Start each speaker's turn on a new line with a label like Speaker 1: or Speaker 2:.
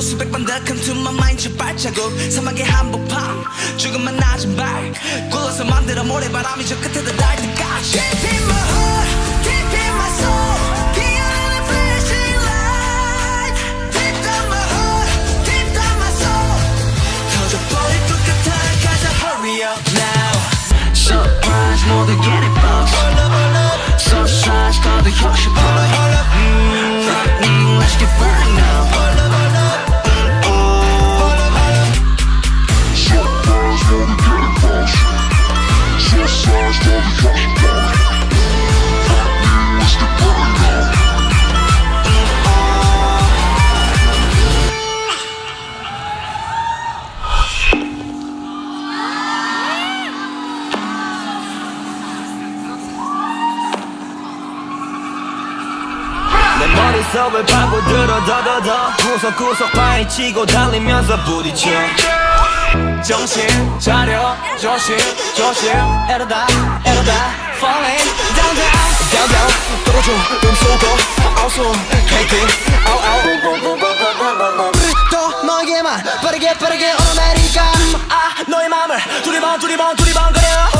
Speaker 1: Welcome to my mind 주 발자국 사막의 한복판 죽음만 낮은 발 굴러서 만들어 모래바람이 저 끝에다 닿을 때까지 Deep in my heart, deep in my soul 피어나는 flashing light Deep down my heart, deep down my soul 터져버릴 것 같아 가자 hurry up now Surprise 모두 get it
Speaker 2: 내 머릿속을 파고들어 더더더. 구석구석 파헤치고 달리면서 부딪혀. 정신 차려. 조심 조심. 에러다 에러다. Falling down down down down. 떨어져 몸속어 아우소 헤이트 아우 아우 또 너에게만 빠르게 빠르게 오르내리까 아 너의 맘을 두리번 두리번 두리번 거려